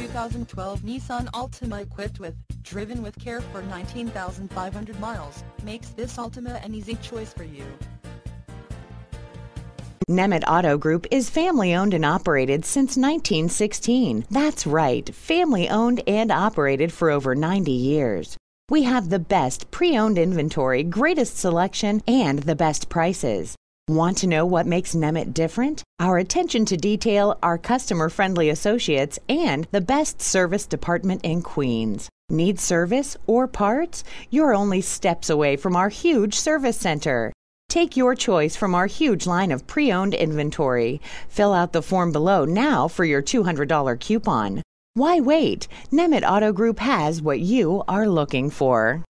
2012 Nissan Altima equipped with Driven with Care for 19,500 miles makes this Altima an easy choice for you. Nemet Auto Group is family owned and operated since 1916. That's right, family owned and operated for over 90 years. We have the best pre owned inventory, greatest selection, and the best prices. Want to know what makes Nemet different? Our attention to detail, our customer friendly associates, and the best service department in Queens. Need service or parts? You're only steps away from our huge service center. Take your choice from our huge line of pre owned inventory. Fill out the form below now for your $200 coupon. Why wait? Nemet Auto Group has what you are looking for.